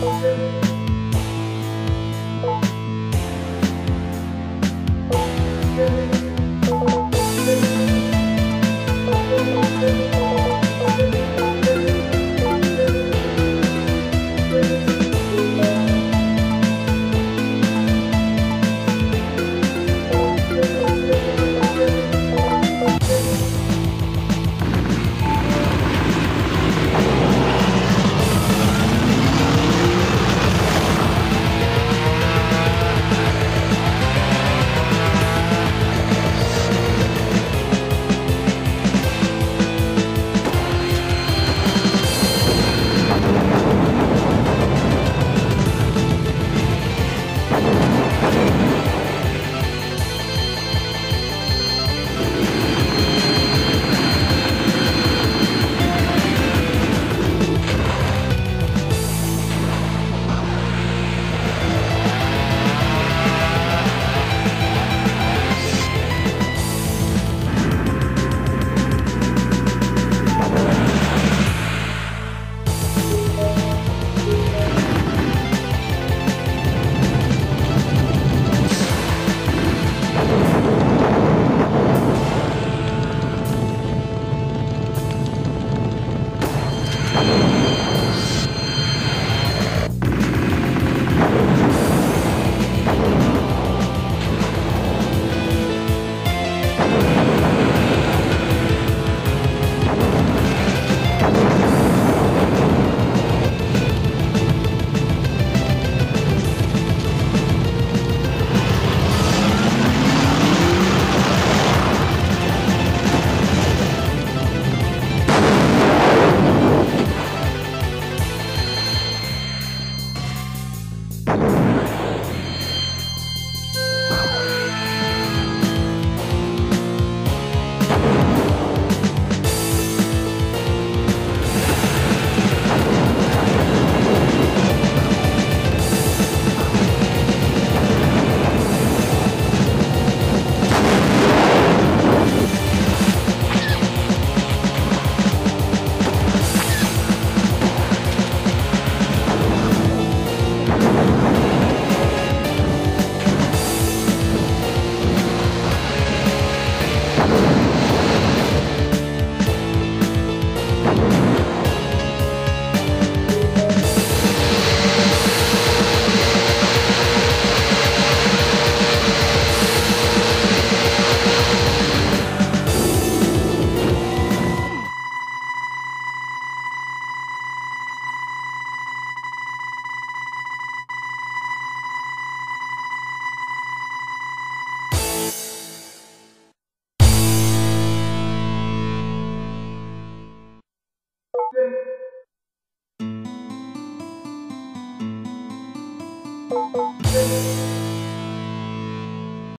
Música Música